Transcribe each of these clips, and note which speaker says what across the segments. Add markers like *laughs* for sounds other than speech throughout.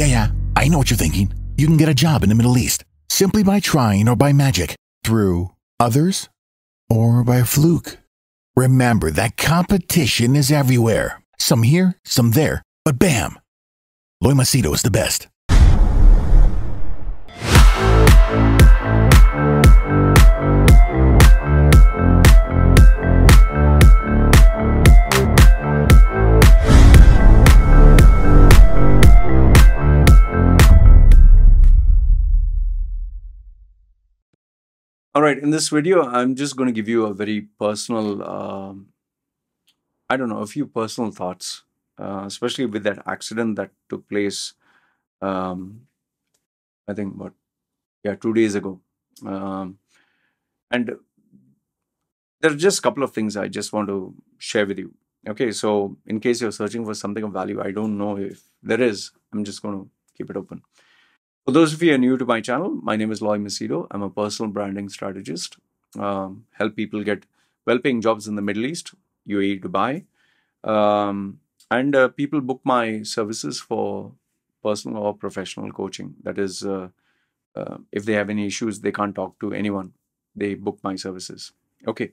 Speaker 1: Yeah, yeah, I know what you're thinking. You can get a job in the Middle East simply by trying or by magic, through others, or by a fluke. Remember that competition is everywhere. Some here, some there, but bam! Loy Machedo is the best.
Speaker 2: Right, in this video, I'm just going to give you a very personal, um, I don't know, a few personal thoughts, uh, especially with that accident that took place, um, I think, what, yeah, two days ago. Um, and there are just a couple of things I just want to share with you. Okay, so in case you're searching for something of value, I don't know if there is, I'm just going to keep it open. For those of you who are new to my channel, my name is Loy Machedo. I'm a personal branding strategist. Um, help people get well-paying jobs in the Middle East, UAE, Dubai. Um, and uh, people book my services for personal or professional coaching. That is, uh, uh, if they have any issues, they can't talk to anyone. They book my services. Okay.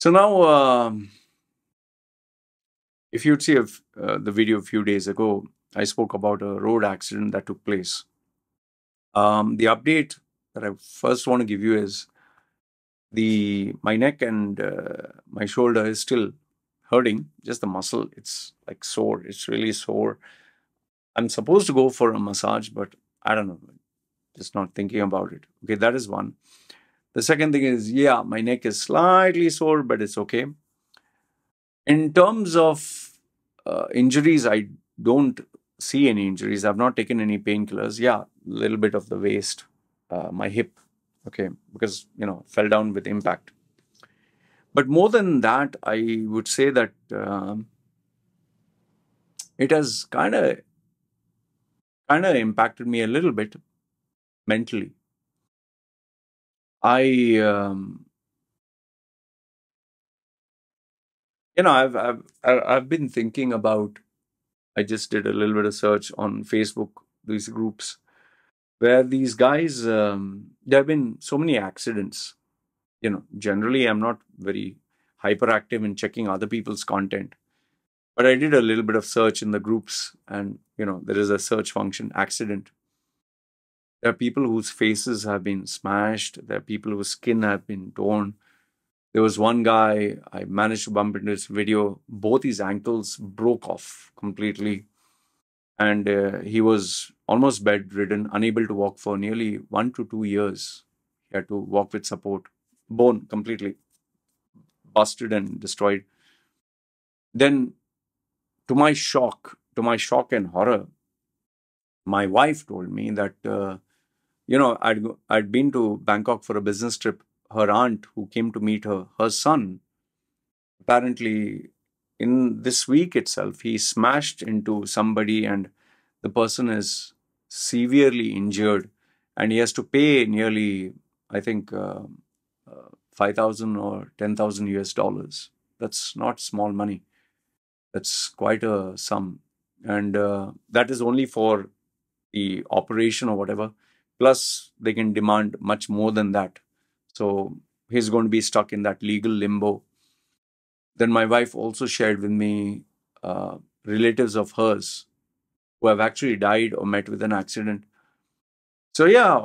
Speaker 2: So now, um, if you'd see uh, the video a few days ago, I spoke about a road accident that took place. Um, the update that I first want to give you is the my neck and uh, my shoulder is still hurting, just the muscle. It's like sore. It's really sore. I'm supposed to go for a massage, but I don't know. Just not thinking about it. Okay, that is one. The second thing is, yeah, my neck is slightly sore, but it's okay. In terms of uh, injuries, I don't see any injuries. I've not taken any painkillers. Yeah, a little bit of the waist, uh, my hip, okay, because, you know, fell down with impact. But more than that, I would say that um, it has kind of kind of impacted me a little bit mentally. I, um, you know, I've I've I've been thinking about I just did a little bit of search on Facebook, these groups, where these guys, um, there have been so many accidents. You know, generally, I'm not very hyperactive in checking other people's content, but I did a little bit of search in the groups, and you know, there is a search function accident. There are people whose faces have been smashed. There are people whose skin have been torn. There was one guy, I managed to bump into his video. Both his ankles broke off completely. And uh, he was almost bedridden, unable to walk for nearly one to two years. He had to walk with support. Bone completely busted and destroyed. Then, to my shock, to my shock and horror, my wife told me that, uh, you know, I'd, I'd been to Bangkok for a business trip her aunt who came to meet her, her son, apparently in this week itself, he smashed into somebody and the person is severely injured and he has to pay nearly, I think, uh, uh, 5,000 or 10,000 US dollars. That's not small money. That's quite a sum. And uh, that is only for the operation or whatever. Plus, they can demand much more than that. So he's going to be stuck in that legal limbo. Then my wife also shared with me uh, relatives of hers who have actually died or met with an accident. So yeah,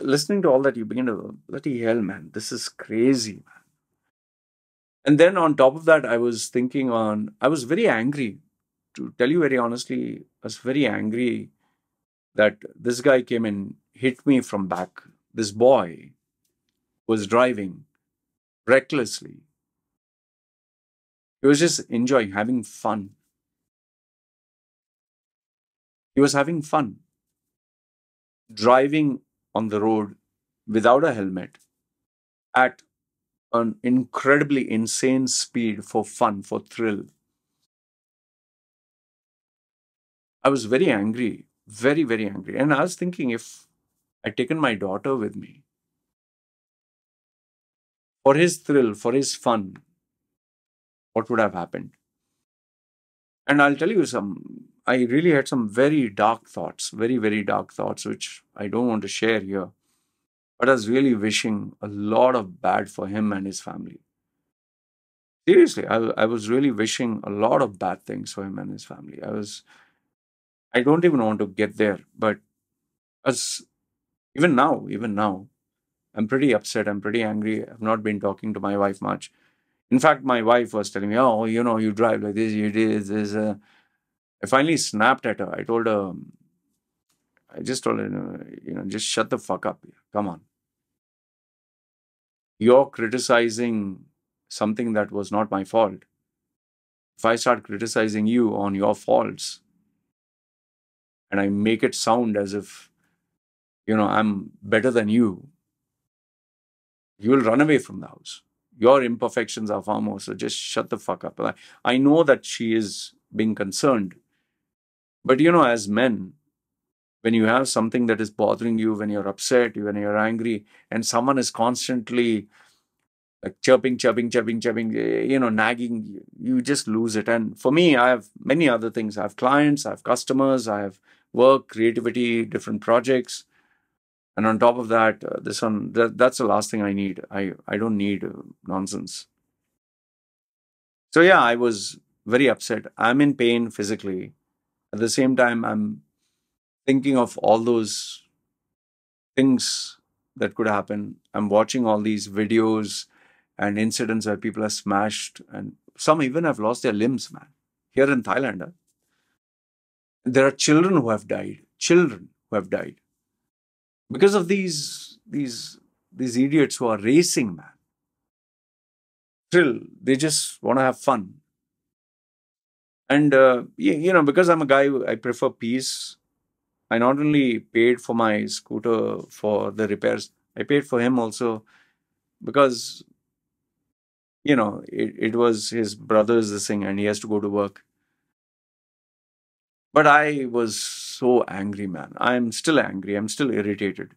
Speaker 2: listening to all that, you begin to bloody hell, man, this is crazy, man. And then on top of that, I was thinking on, I was very angry. To tell you very honestly, I was very angry that this guy came and hit me from back. This boy was driving recklessly. He was just enjoying, having fun. He was having fun. Driving on the road without a helmet at an incredibly insane speed for fun, for thrill. I was very angry, very, very angry. And I was thinking if I'd taken my daughter with me, for his thrill, for his fun, what would have happened? And I'll tell you some I really had some very dark thoughts, very, very dark thoughts, which I don't want to share here. But I was really wishing a lot of bad for him and his family. Seriously, I, I was really wishing a lot of bad things for him and his family. I was, I don't even want to get there, but as even now, even now, I'm pretty upset. I'm pretty angry. I've not been talking to my wife much. In fact, my wife was telling me, "Oh, you know, you drive like this. You did this." Uh, I finally snapped at her. I told her, I just told her, you know, just shut the fuck up. Come on. You're criticizing something that was not my fault. If I start criticizing you on your faults and I make it sound as if, you know, I'm better than you, you will run away from the house. Your imperfections are far more. So just shut the fuck up. I, I know that she is being concerned. But, you know, as men, when you have something that is bothering you, when you're upset, when you're angry, and someone is constantly like chirping, chirping, chirping, chirping, eh, you know, nagging, you just lose it. And for me, I have many other things. I have clients, I have customers, I have work, creativity, different projects. And on top of that, uh, this one, that, that's the last thing I need. I, I don't need uh, nonsense. So, yeah, I was very upset. I'm in pain physically. At the same time, I'm thinking of all those things that could happen. I'm watching all these videos and incidents where people are smashed and some even have lost their limbs, man. Here in Thailand, huh? there are children who have died. Children who have died because of these these these idiots who are racing, man. Still, they just want to have fun. And uh, you, know, because I'm a guy, I prefer peace. I not only paid for my scooter for the repairs, I paid for him also because you know, it, it was his brother's this thing and he has to go to work. But I was so angry, man. I'm still angry. I'm still irritated.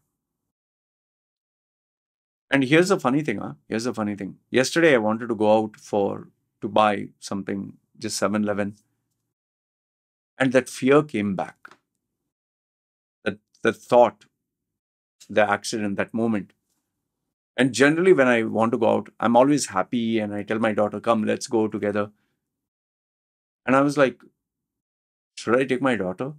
Speaker 2: And here's the funny thing, huh? Here's the funny thing. Yesterday I wanted to go out for to buy something, just 7-Eleven. And that fear came back. That the thought, the accident, that moment. And generally, when I want to go out, I'm always happy and I tell my daughter, come, let's go together. And I was like, should I take my daughter?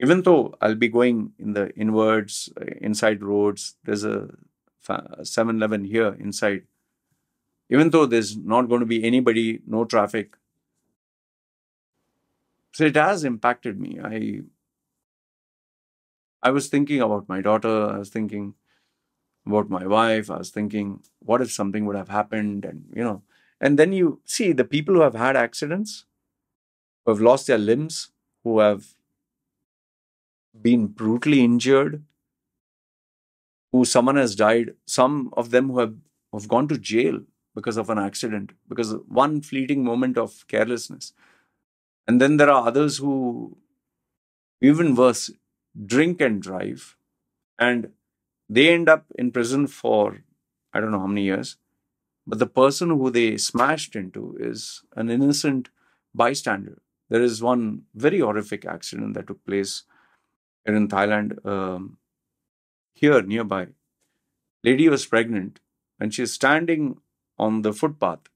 Speaker 2: Even though I'll be going in the inwards, inside roads, there's a 7 Eleven here inside. Even though there's not going to be anybody, no traffic. So it has impacted me. I I was thinking about my daughter. I was thinking, about my wife. I was thinking, what if something would have happened? And, you know, and then you see the people who have had accidents, who have lost their limbs, who have been brutally injured, who someone has died, some of them who have, have gone to jail because of an accident, because one fleeting moment of carelessness. And then there are others who, even worse, drink and drive and they end up in prison for I don't know how many years. But the person who they smashed into is an innocent bystander. There is one very horrific accident that took place here in Thailand, um, here nearby. Lady was pregnant and she's standing on the footpath,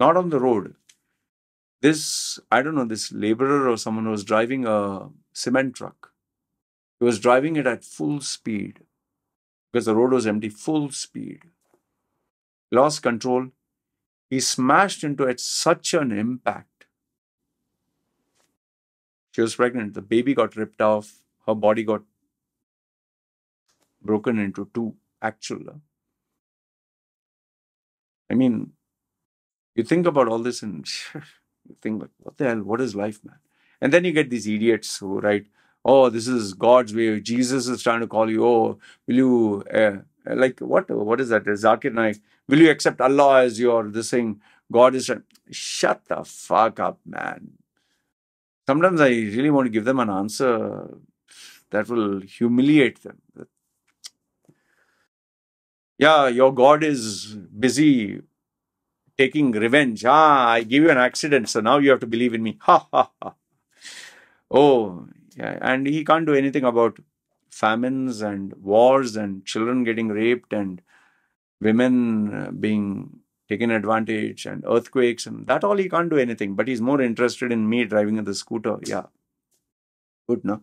Speaker 2: not on the road. This, I don't know, this laborer or someone who was driving a cement truck. He was driving it at full speed because the road was empty, full speed. Lost control. He smashed into it such an impact. She was pregnant. The baby got ripped off. Her body got broken into two, actual. I mean, you think about all this and *laughs* you think, like, what the hell? What is life, man? And then you get these idiots who write, oh, this is God's way. Jesus is trying to call you. Oh, will you, uh, like, what? What is that? Zakir Naik. Will you accept Allah as your, this thing? God is trying. Shut the fuck up, man. Sometimes I really want to give them an answer that will humiliate them. Yeah, your God is busy taking revenge. Ah, I gave you an accident, so now you have to believe in me. Ha ha ha. Oh, yeah. And he can't do anything about famines and wars and children getting raped and women uh, being taken advantage and earthquakes and that all he can't do anything. But he's more interested in me driving the scooter. Yeah. Good, no?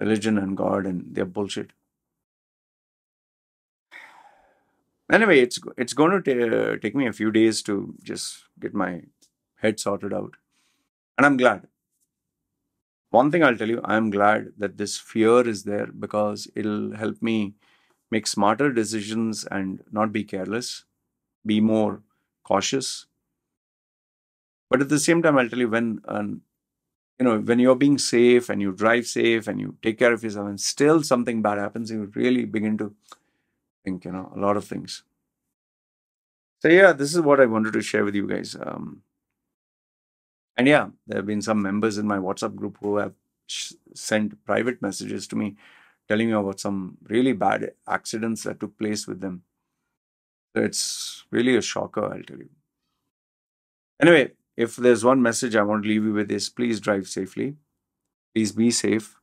Speaker 2: Religion and God and their bullshit. Anyway, it's it's going to take me a few days to just get my head sorted out, and I'm glad. One thing I'll tell you, I'm glad that this fear is there because it'll help me make smarter decisions and not be careless, be more cautious. But at the same time, I'll tell you when um, you know when you're being safe and you drive safe and you take care of yourself, and still something bad happens, you really begin to think you know a lot of things. So yeah, this is what I wanted to share with you guys. Um, and yeah, there have been some members in my WhatsApp group who have sent private messages to me telling me about some really bad accidents that took place with them. So it's really a shocker, I'll tell you. Anyway, if there's one message I want to leave you with is please drive safely. Please be safe,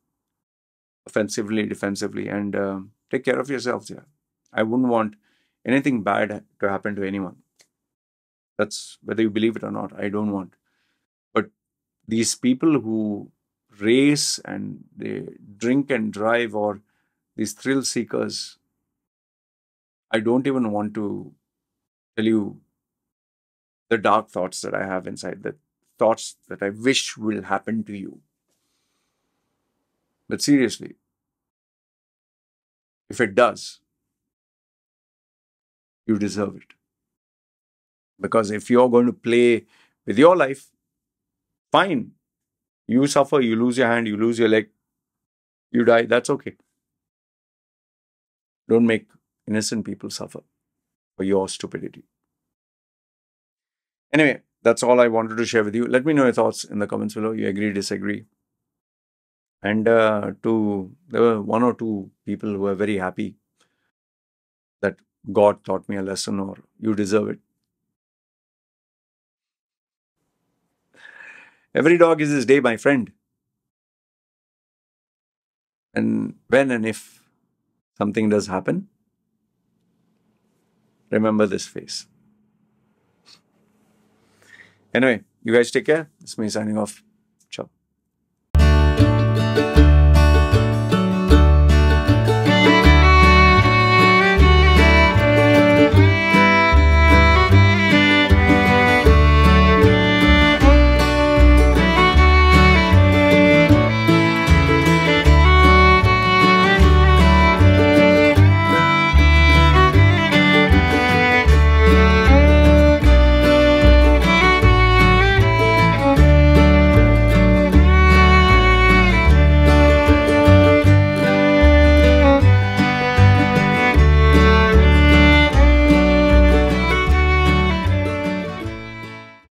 Speaker 2: offensively, defensively, and uh, take care of yourselves. Yeah, I wouldn't want anything bad to happen to anyone. That's whether you believe it or not. I don't want. But these people who race and they drink and drive or these thrill seekers, I don't even want to tell you the dark thoughts that I have inside, the thoughts that I wish will happen to you. But seriously, if it does, you deserve it. Because if you're going to play with your life, fine. You suffer, you lose your hand, you lose your leg, you die, that's okay. Don't make innocent people suffer for your stupidity. Anyway, that's all I wanted to share with you. Let me know your thoughts in the comments below. You agree, disagree. And uh, to there were one or two people who were very happy that God taught me a lesson or you deserve it. Every dog is his day, my friend. And when and if something does happen, remember this face. Anyway, you guys take care. It's me signing off.